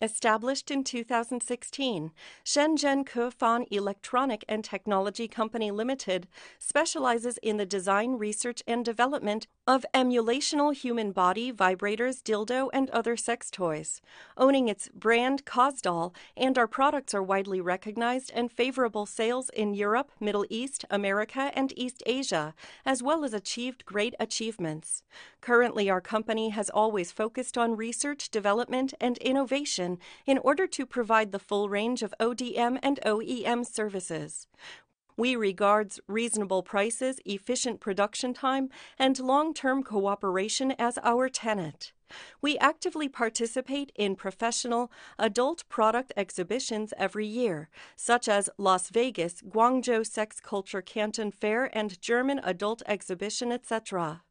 Established in 2016, Shenzhen Kefan Electronic and Technology Company Limited specializes in the design, research, and development of emulational human body vibrators, dildo, and other sex toys. Owning its brand Cosdoll, and our products are widely recognized and favorable sales in Europe, Middle East, America, and East Asia, as well as achieved great achievements. Currently, our company has always focused on research, development, and innovation in order to provide the full range of ODM and OEM services. We regards reasonable prices, efficient production time, and long-term cooperation as our tenet. We actively participate in professional adult product exhibitions every year, such as Las Vegas, Guangzhou Sex Culture Canton Fair, and German Adult Exhibition, etc.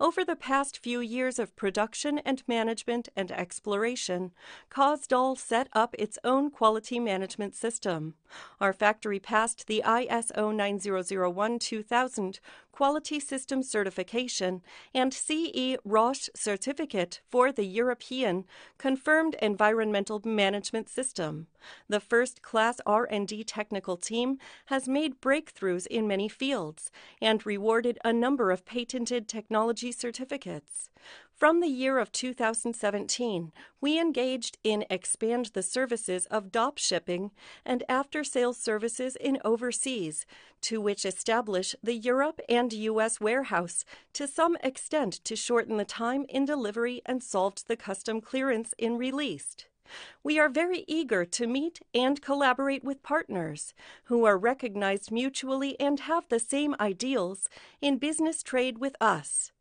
Over the past few years of production and management and exploration, Cosdoll set up its own quality management system. Our factory passed the ISO 9001-2000 Quality System Certification and CE RoHS certificate for the European Confirmed Environmental Management System. The first-class R&D technical team has made breakthroughs in many fields and rewarded a number of patented technology certificates. From the year of 2017, we engaged in expand the services of DOP shipping and after-sales services in overseas, to which establish the Europe and U.S. warehouse to some extent to shorten the time in delivery and solved the custom clearance in released. We are very eager to meet and collaborate with partners who are recognized mutually and have the same ideals in business trade with us.